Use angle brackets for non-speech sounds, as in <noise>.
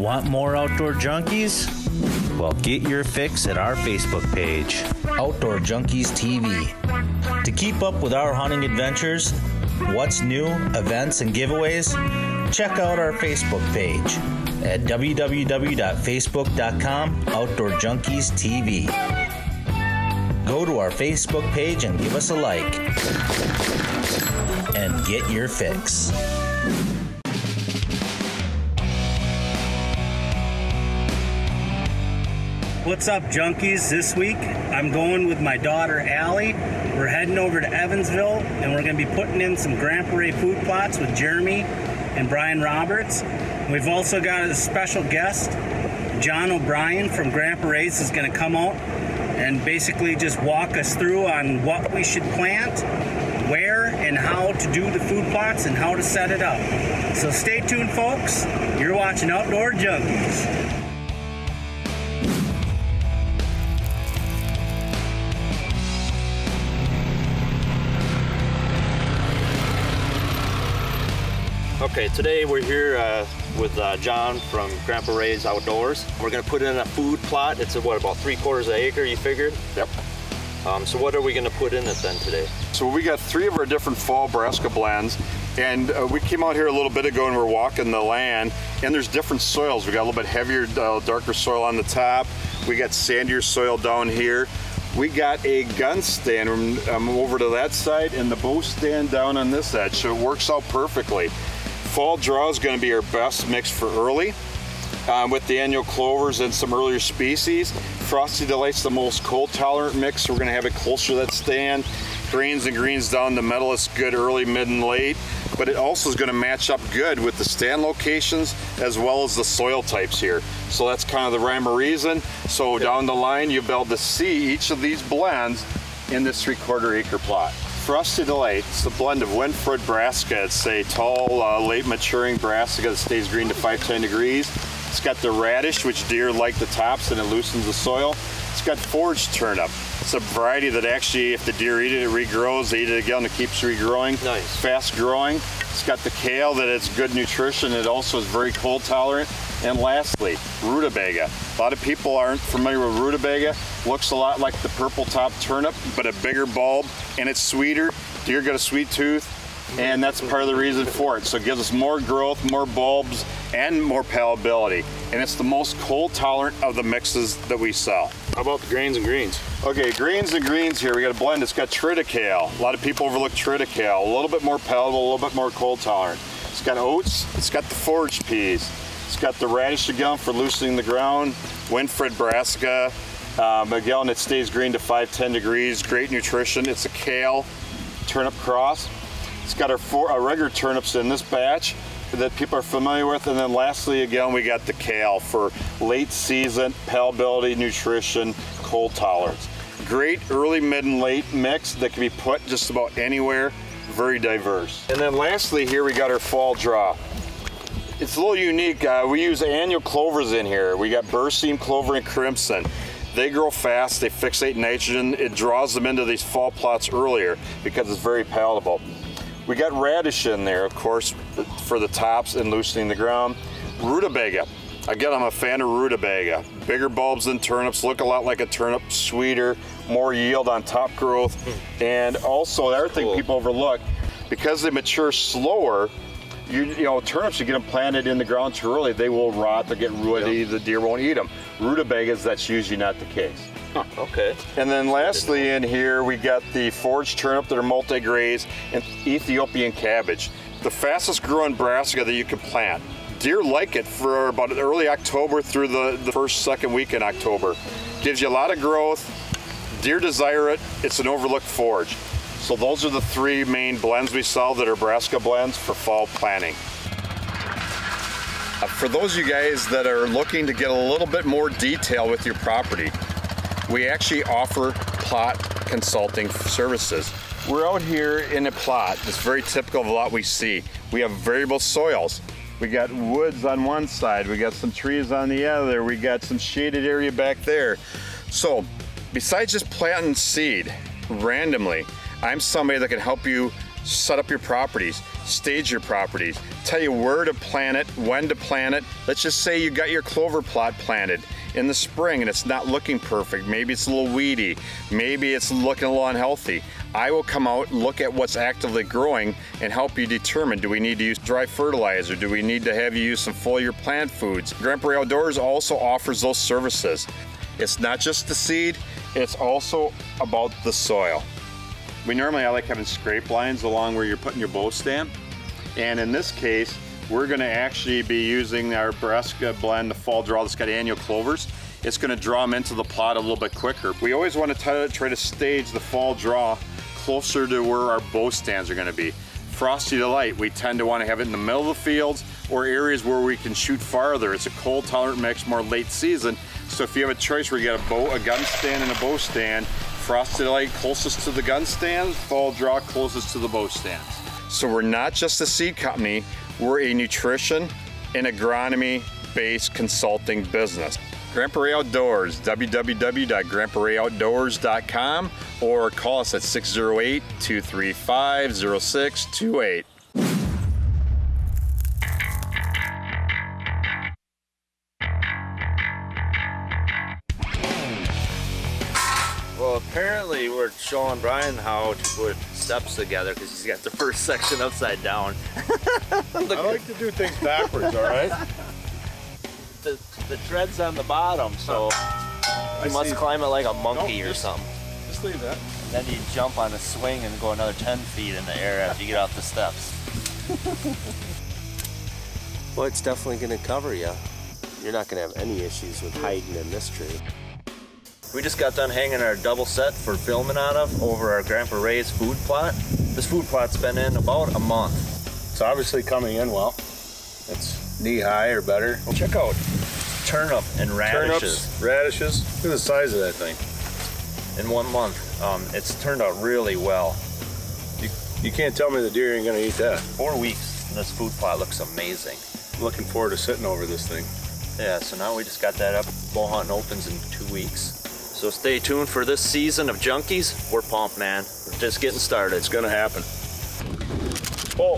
Want more outdoor junkies? Well, get your fix at our Facebook page, Outdoor Junkies TV. To keep up with our hunting adventures, what's new, events, and giveaways, check out our Facebook page at www.facebook.com Outdoor Junkies TV. Go to our Facebook page and give us a like. And get your fix. What's up, junkies? This week I'm going with my daughter Allie. We're heading over to Evansville and we're going to be putting in some Grandpa Ray's food plots with Jeremy and Brian Roberts. We've also got a special guest, John O'Brien from Grandpa Ray's, is going to come out and basically just walk us through on what we should plant, where and how to do the food plots and how to set it up. So stay tuned, folks. You're watching Outdoor Junkies. Okay, today we're here uh, with uh, John from Grandpa Ray's Outdoors. We're gonna put in a food plot. It's a, what, about three quarters of an acre, you figured? Yep. Um, so what are we gonna put in it then today? So we got three of our different fall brassica blends and uh, we came out here a little bit ago and we're walking the land and there's different soils. We got a little bit heavier, uh, darker soil on the top. We got sandier soil down here. We got a gun stand um, over to that side and the bow stand down on this edge, so it works out perfectly. Fall draw is going to be our best mix for early. Um, with the annual clovers and some earlier species. Frosty Delight's the most cold tolerant mix. We're gonna have it closer to that stand. Grains and greens down the middle is good early, mid, and late. But it also is gonna match up good with the stand locations as well as the soil types here. So that's kind of the rhyme or reason. So down the line, you'll be able to see each of these blends in this three quarter acre plot. Frosty Delight, it's a blend of Winfred brassica. It's a tall, uh, late maturing brassica that stays green to 510 degrees. It's got the radish, which deer like the tops and it loosens the soil. It's got forage turnip. It's a variety that actually, if the deer eat it, it regrows. They eat it again, it keeps regrowing. Nice. Fast growing. It's got the kale that it's good nutrition. It also is very cold tolerant. And lastly, rutabaga. A lot of people aren't familiar with rutabaga. Looks a lot like the purple top turnip, but a bigger bulb, and it's sweeter. Deer got a sweet tooth, and that's part of the reason for it. So it gives us more growth, more bulbs, and more palatability. And it's the most cold tolerant of the mixes that we sell. How about the grains and greens? Okay, grains and greens here. We got a blend. It's got triticale. A lot of people overlook triticale. A little bit more palatable, a little bit more cold tolerant. It's got oats. It's got the forage peas. It's got the radish again for loosening the ground. Winfred brassica. Um, again, it stays green to 510 degrees. Great nutrition. It's a kale turnip cross. It's got our, four, our regular turnips in this batch that people are familiar with. And then lastly, again, we got the kale for late season, palatability, nutrition, cold tolerance. Great early, mid, and late mix that can be put just about anywhere. Very diverse. And then lastly, here we got our fall draw. It's a little unique. Uh, we use annual clovers in here. We got berseem, clover, and crimson. They grow fast, they fixate nitrogen. It draws them into these fall plots earlier because it's very palatable. We got radish in there, of course, for the tops and loosening the ground. Rutabaga. Again, I'm a fan of rutabaga. Bigger bulbs than turnips, look a lot like a turnip, sweeter, more yield on top growth. And also, the other thing Cool. people overlook, because they mature slower, you, you know, turnips, you get them planted in the ground too early, they will rot, they'll get woody, the deer won't eat them. Rutabagas, that's usually not the case. Okay. And then lastly in here, we got the forage turnip that are multi-graze and Ethiopian cabbage. The fastest growing brassica that you can plant. Deer like it for about early October through the, the first, second week in October. Gives you a lot of growth. Deer desire it. It's an overlooked forage. So those are the three main blends we sell that are brassica blends for fall planting. Uh, For those of you guys that are looking to get a little bit more detail with your property, we actually offer plot consulting services. We're out here in a plot that's very typical of a lot we see. We have variable soils. We got woods on one side, we got some trees on the other, we got some shaded area back there. So, besides just planting seed randomly, I'm somebody that can help you set up your properties, stage your properties, tell you where to plant it, when to plant it. Let's just say you got your clover plot planted in the spring and it's not looking perfect. Maybe it's a little weedy. Maybe it's looking a little unhealthy. I will come out, look at what's actively growing, and help you determine do we need to use dry fertilizer? Do we need to have you use some foliar plant foods? Grandpa Ray's Outdoors also offers those services. It's not just the seed, it's also about the soil. We normally, I like having scrape lines along where you're putting your bow stand. And in this case, we're gonna actually be using our Beresca blend, the fall draw that's got annual clovers. It's gonna draw them into the plot a little bit quicker. We always wanna to, try to stage the fall draw closer to where our bow stands are gonna be. Frosty Delight, we tend to wanna have it in the middle of the fields or areas where we can shoot farther. It's a cold tolerant mix, more late season. So if you have a choice where you got a bow, a gun stand and a bow stand, Frosty Delight closest to the gun stands, Fall Draw closest to the bow stands. So we're not just a seed company, we're a nutrition and agronomy based consulting business. Grandpa Ray's Outdoors, www.grandparaysoutdoors.com or call us at 608 Well, apparently we're showing Brian how to put steps together because he's got the first section upside down. <laughs> I like to do things backwards, all right? <laughs> The, the tread's on the bottom, so you must see. climb it like a monkey Nope, or just- something. Just leave that. And Then you jump on a swing and go another 10 feet in the air after you get off the steps. <laughs> Well, it's definitely going to cover you. You're not going to have any issues with hiding in this tree. We just got done hanging our double set for filming out of over our Grandpa Ray's food plot. This food plot's been in about a month. It's obviously coming in well. It's knee high or better. Check out turnip and radishes Turnips, radishes. Look at the size of that thing. in one month. Um, it's turned out really well. You, you can't tell me the deer ain't gonna eat that. Four weeks, and this food plot looks amazing. Looking forward to sitting over this thing. Yeah, so now we just got that up. Bow hunting opens in two weeks. So stay tuned for this season of Junkies. We're pumped, man. We're just getting started. It's gonna happen. Oh,